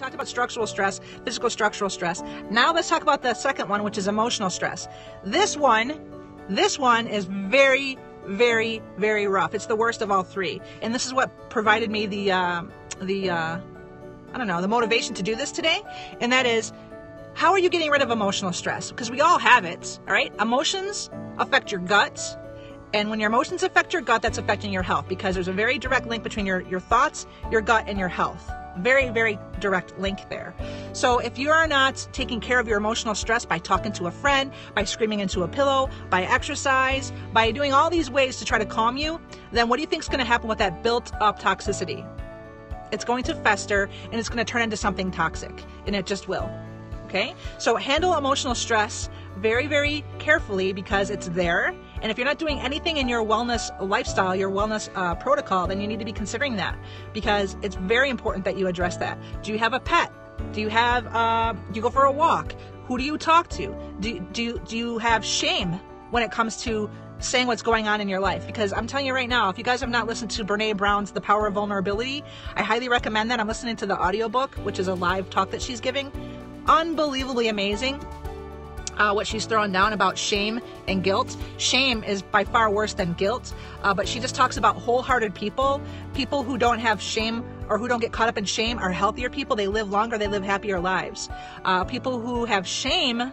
talked about structural stress, physical structural stress. Now let's talk about the second one, which is emotional stress. This one, this one is very, very, very rough. It's the worst of all three. And this is what provided me the, uh, the, uh, I don't know, the motivation to do this today. And that is, how are you getting rid of emotional stress? Because we all have it, all right? Emotions affect your gut. And when your emotions affect your gut, that's affecting your health because there's a very direct link between your, your thoughts, your gut, and your health. Very, very direct link there. So if you are not taking care of your emotional stress by talking to a friend, by screaming into a pillow, by exercise, by doing all these ways to try to calm you, then what do you think is going to happen with that built up toxicity? It's going to fester and it's going to turn into something toxic, and it just will. Okay? So handle emotional stress very, very carefully because it's there. And if you're not doing anything in your wellness lifestyle, your wellness uh, protocol, then you need to be considering that because it's very important that you address that. Do you have a pet? Do you have, uh, do you go for a walk? Who do you talk to? Do, do, do you have shame when it comes to saying what's going on in your life because I'm telling you right now, if you guys have not listened to Brene Brown's The Power of Vulnerability, I highly recommend that. I'm listening to the audiobook, which is a live talk that she's giving unbelievably amazing. Uh, what she's throwing down about shame and guilt. Shame is by far worse than guilt, uh, but she just talks about wholehearted people. People who don't have shame or who don't get caught up in shame are healthier people. They live longer, they live happier lives. Uh, people who have shame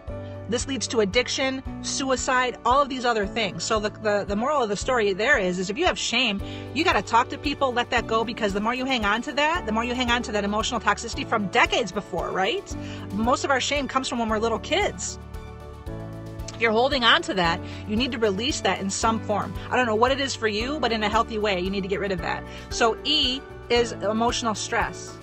this leads to addiction, suicide, all of these other things. So the, the, the moral of the story there is, is if you have shame, you got to talk to people, let that go, because the more you hang on to that, the more you hang on to that emotional toxicity from decades before, right? Most of our shame comes from when we're little kids. If you're holding on to that, you need to release that in some form. I don't know what it is for you, but in a healthy way, you need to get rid of that. So E is emotional stress.